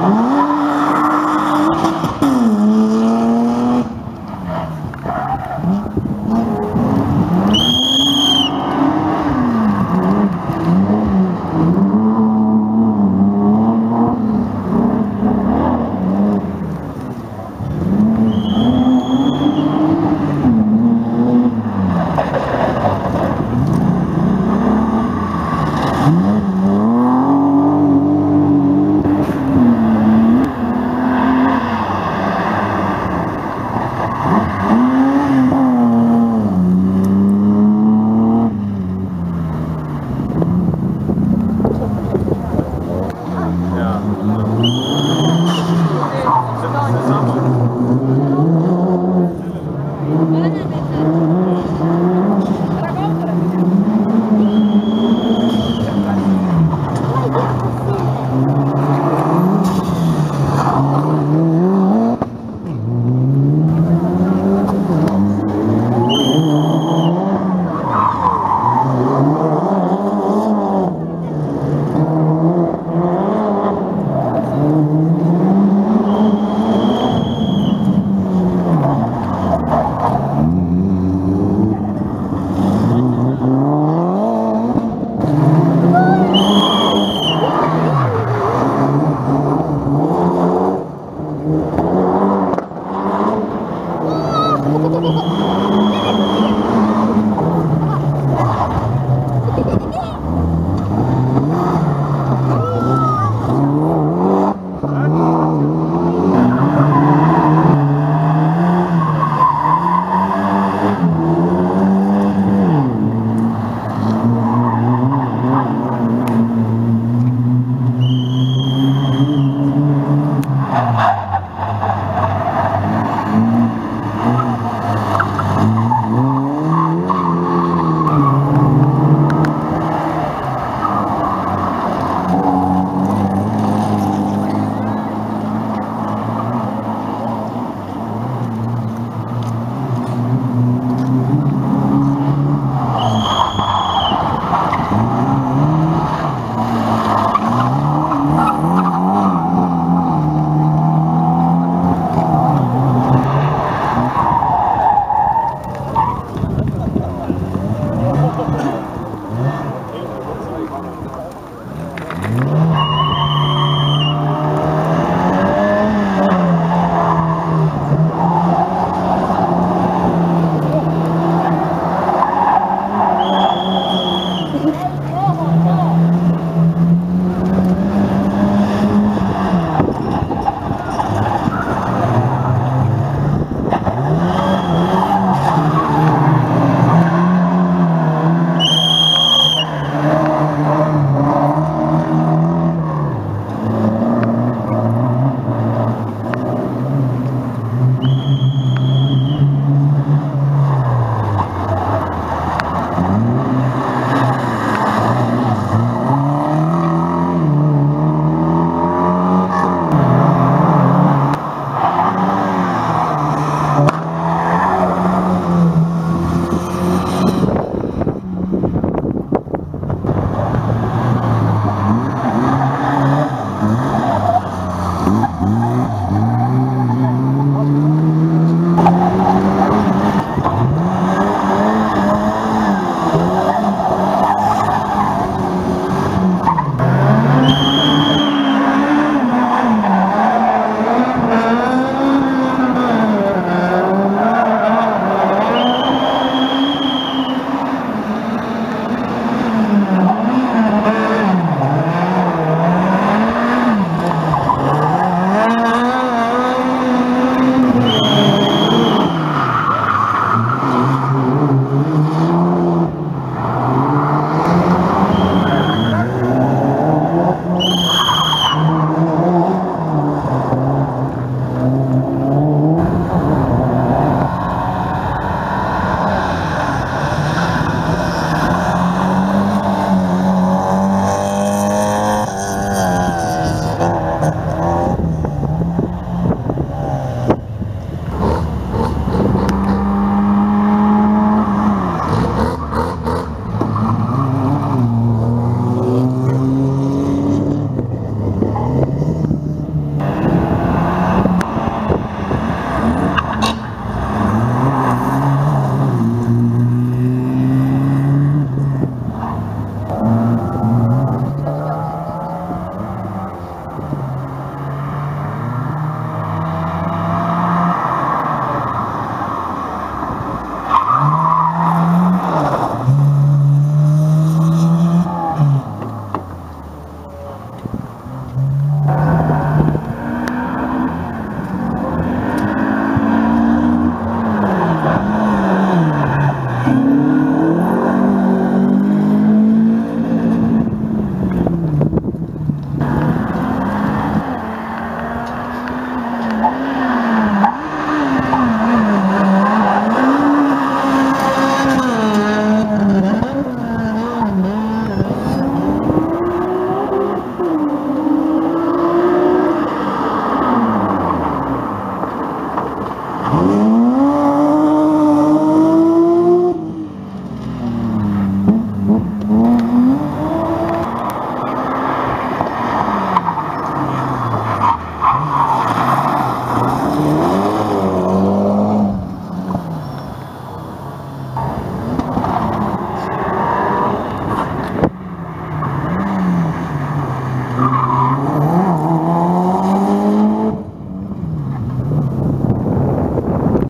Oh. Oh.